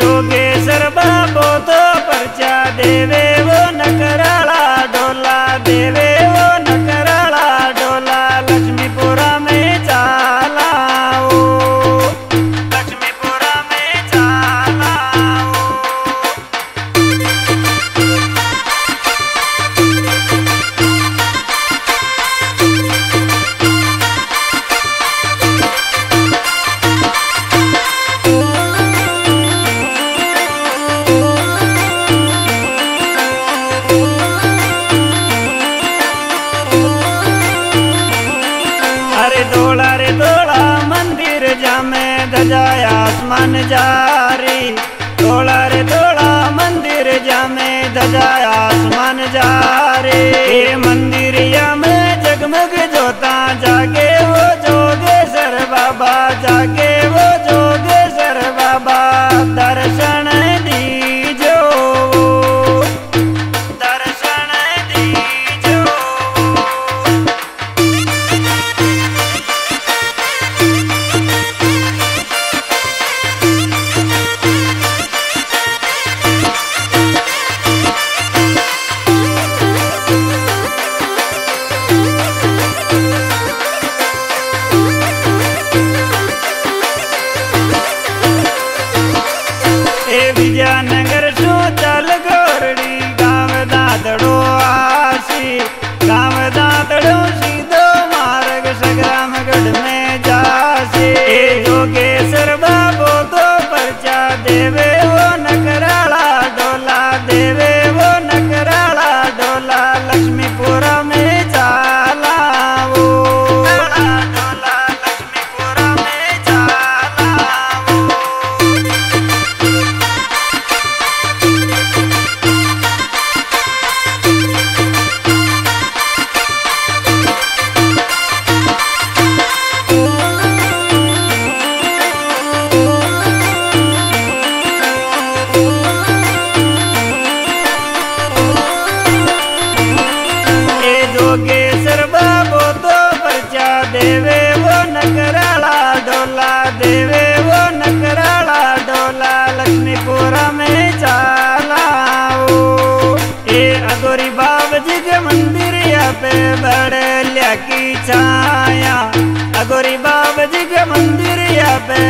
जोगेश्वर बाबो तो परचा देवे। दौड़ा रे दौड़ा मंदिर जा जामे धजाया आसमान जारी। I got them देवे वो नकराला डोला, देवे वो नकराला डोला, लक्ष्मीपुरा में चाला ओ, ए अगोरी बाबा जी के मंदिर पे बड़े लिया की छाया। अगोरी बाबा जी के मंदिर पे